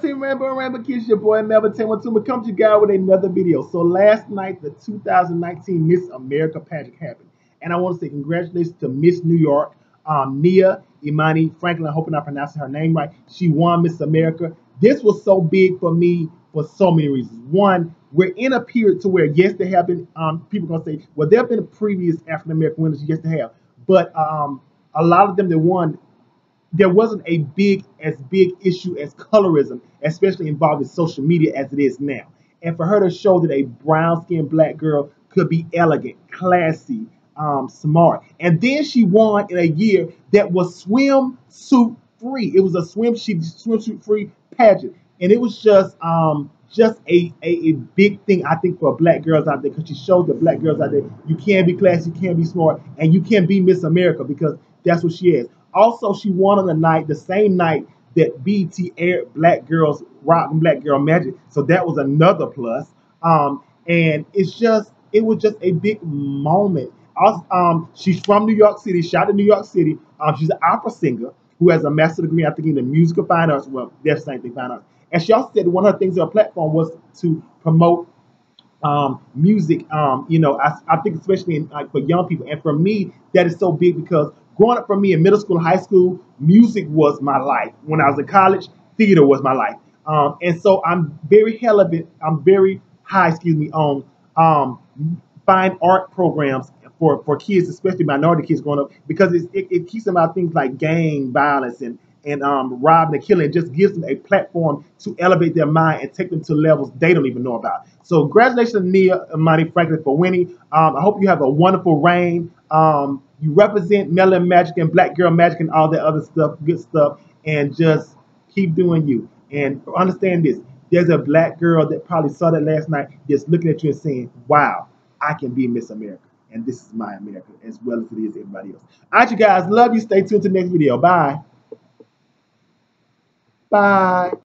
Team Rainbow Rambo Kids? Your boy Melvin Tamatuma come to you guys with another video. So last night, the 2019 Miss America pageant happened. And I want to say congratulations to Miss New York, um, Nia Imani Franklin. I hope I'm not pronouncing her name right. She won Miss America. This was so big for me for so many reasons. One, we're in a period to where, yes, there have been, um, people going to say, well, there have been previous African American winners, yes, they have. But um, a lot of them that won there wasn't a big as big issue as colorism, especially involving social media as it is now. And for her to show that a brown skinned black girl could be elegant, classy, um, smart. And then she won in a year that was swimsuit free. It was a swim swimsuit free pageant. And it was just um, just a, a, a, big thing, I think, for black girls out there because she showed the black girls out there you can be classy, you can be smart, and you can be Miss America because that's what she is. Also, she won on the night, the same night that BET aired Black Girls Rock and Black Girl Magic. So that was another plus. Um, and it's just, it was just a big moment. Also, um, she's from New York City, shot in New York City. Um, she's an opera singer who has a master's degree, I think, in the musical fine arts. Well, that's the same thing, fine arts. And she also said one of the things on her platform was to promote um, music. Um, you know, I, I think especially in, like for young people, and for me, that is so big because growing up for me in middle school and high school, music was my life. When I was in college, theater was my life. Um, and so I'm very hell of it. I'm very high, excuse me, on um, fine art programs for, for kids, especially minority kids growing up, because it, it keeps them out of things like gang violence and and um, robbing and killing. Just gives them a platform to elevate their mind and take them to levels they don't even know about. So congratulations, Nia Imani Franklin, for winning. Um, I hope you have a wonderful reign. Um, you represent Melanin Magic and Black Girl Magic and all that other stuff, good stuff, and just keep doing you. And understand this: there's a black girl that probably saw that last night, just looking at you and saying, "Wow, I can be Miss America." And this is my America as well as it is everybody else. All right, you guys. Love you. Stay tuned to the next video. Bye. Bye.